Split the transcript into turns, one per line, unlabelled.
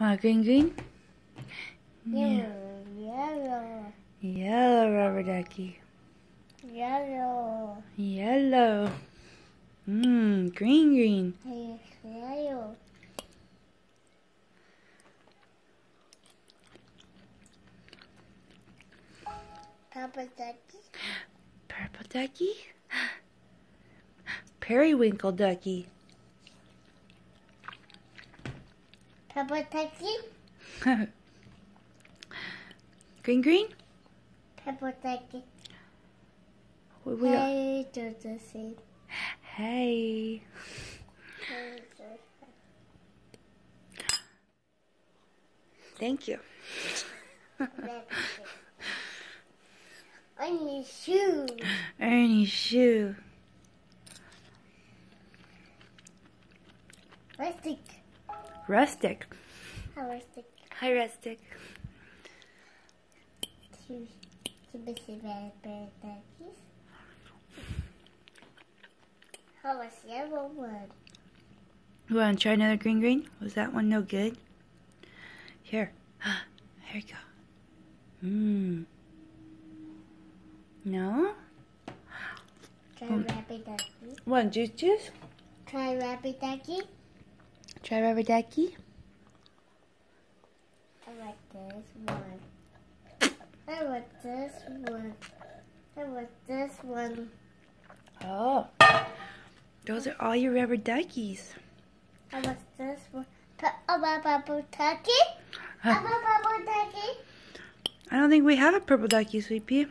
Want green, green?
Yellow, yellow,
Yellow rubber ducky.
yellow,
Yellow. Mmm, green, green.
yellow. Papa ducky,
Purple ducky. Periwinkle ducky.
Papa ducky,
green, green?
Papa ducky.
What we?
Hey, the same.
Hey.
Hey,
Thank you.
your shoes.
Ernie's shoe.
Rustic. How rustic?
Hi, Rustic.
Two, two busy red bird duckies. How was yellow one?
You want to try another green, green? Was that one no good? Here. Here you go. Mmm. No?
Try
Hmm.
rabbit ducky.
One juice juice?
Try rabbit ducky.
Try rubber ducky.
I like this one. I like this one. I like this one.
Oh. Those are all your rubber duckies.
I like this one. Oh, my purple ducky. Oh, my purple ducky.
I don't think we have a purple ducky, Sweet Pea.